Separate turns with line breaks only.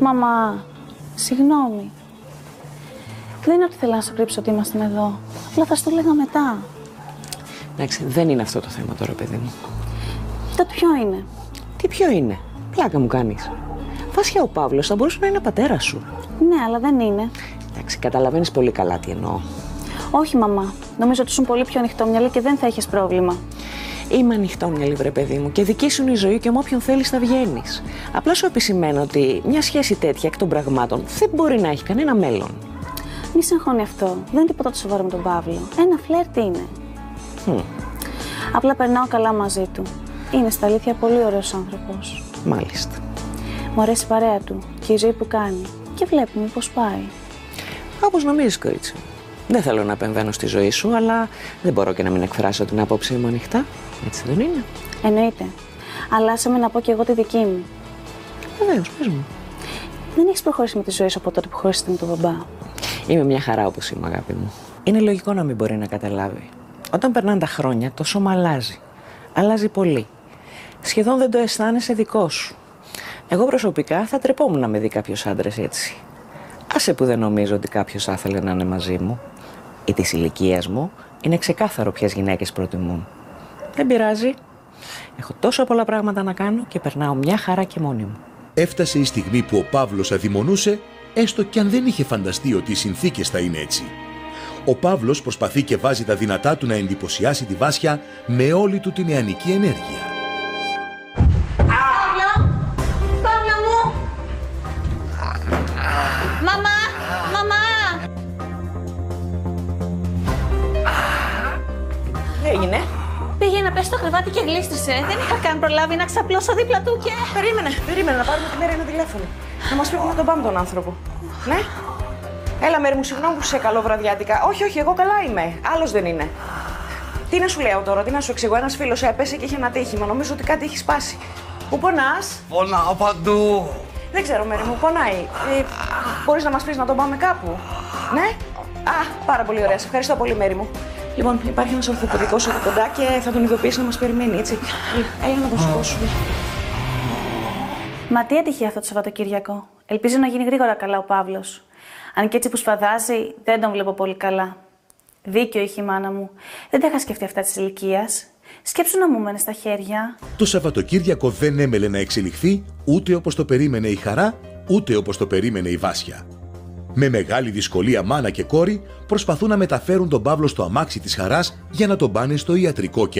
Μαμά, συγγνώμη. Δεν είναι ότι θέλω να σου κρύψω ότι είμαστε εδώ. Απλά θα στο λέγα μετά.
Εντάξει, δεν είναι αυτό το θέμα τώρα, παιδί μου.
Τότε ποιο είναι;
Τι ποιο είναι; Πλάκα μου κάνεις. Βάσια ο Παύλος θα μπορούσε να είναι πατέρας σου.
Ναι, αλλά δεν είναι.
Εντάξει, καταλαβαίνεις πολύ καλά τι εννοώ.
Όχι, μαμά. Νομίζω ότι ήσουν πολύ πιο ανοιχτόμυαλη και δεν θα έχεις πρόβλημα.
Είμαι ανοιχτόμυαλη, βρε παιδί μου, και δική σου είναι η ζωή και με όποιον θέλεις θα βγαίνεις. Απλά σου επισημαίνω ότι μια σχέση τέτοια εκ των πραγμάτων δεν μπορεί να έχει κανένα μέλλον.
Μη σε αγχώνει αυτό. Δεν είναι τίποτα το σοβαρό με τον Παύλο. Ένα φλερτ είναι.
Μμ,
Απλά περνάω καλά μαζί του. Είναι στα αλήθεια πολύ ωραίος άνθρωπος.
μάλιστα.
Μου αρέσει η παρέα του και η ζωή που κάνει. Και βλέπουμε πώς πάει.
Όπω νομίζεις, κορίτσι. Μου. Δεν θέλω να επεμβαίνω στη ζωή σου, αλλά δεν μπορώ και να μην εκφράσω την άποψή μου ανοιχτά. Έτσι δεν είναι.
Εννοείται. Αλλά άσε με να πω και εγώ τη δική μου.
Βεβαίως, πες μου.
Δεν έχεις προχωρήσει με τη ζωή σου από τότε που χωρίσετε με τον μπαμπά.
Είμαι μια χαρά όπως είμαι, αγάπη μου. Είναι λογικό να μην μπορεί να καταλάβει. Όταν περνάνε τα χρόνια, το σώμα αλλάζει. Αλλάζει πολύ. Σχεδόν δεν το αισθάνεσαι δικό σου. Εγώ προσωπικά θα τρεπόμουν να με δει κάποιος άντρας έτσι. Άσε που δεν νομίζω ότι κάποιος θα ήθελε να είναι μαζί μου ή της ηλικίας μου. Είναι ξεκάθαρο ποιες γυναίκες προτιμούν. Δεν πειράζει. Έχω τόσο πολλά πράγματα να κάνω και περνάω μια χαρά και μόνη μου.
Έφτασε η στιγμή που ο Παύλος αδειμονούσε, έστω κι αν δεν είχε φανταστεί ότι οι συνθήκες θα είναι έτσι. Ο Παύλος προσπαθεί και βάζει τα δυνατά του να εντυπωσιάσει τη Βάσια με όλη του την νεανική ενέργεια.
Να πέσει στο κρεβάτι και γλίστρισε. Δεν είχα καν προλάβει να ξαπλώσω δίπλα του και.
Περίμενε, περίμενε να πάρουμε τη μέρα ένα τηλέφωνο. Να μας πει πού να τον πάμε τον άνθρωπο. Ναι. Έλα, μέρη μου, συγγνώμη που σε καλό βραδιάτικα. Όχι, όχι, εγώ καλά είμαι. Άλλος δεν είναι. Τι να σου λέω τώρα, τι να σου εξηγώ. Ένας φίλος έπεσε και είχε ένα τύχημα. Νομίζω ότι κάτι έχει σπάσει. Πού πονάς,
Πονάω παντού.
Δεν ξέρω, μέρη μου, πονάει. Ε, Μπορείς να μας πεις να τον πάμε κάπου; Ναι. Α, πάρα πολύ ωραία. Σε ευχαριστώ πολύ, μέρη μου. Λοιπόν, υπάρχει ένας ορθοπαιδικός εδώ κοντά και θα τον ειδοποιήσει να μας περιμένει, έτσι. Έλα να τον σηκώσουμε.
Μα τι έτυχε αυτό το Σαββατοκύριακο; Ελπίζω να γίνει γρήγορα καλά ο Παύλος. Αν και έτσι που σφαδάζει, δεν τον βλέπω πολύ καλά. Δίκιο είχε η μάνα μου. Δεν τα είχα σκεφτεί αυτά της ηλικίας. Σκέψου να μου μένει στα χέρια.
Το Σαββατοκύριακο δεν έμελε να εξελιχθεί ούτε όπως το περίμενε η Χαρά, ούτε όπως το περίμενε η Βάσια. Με μεγάλη δυσκολία μάνα και κόρη προσπαθούν να μεταφέρουν τον Παύλο στο αμάξι της Χαράς για να τον πάνε στο ιατρικό κέντρο.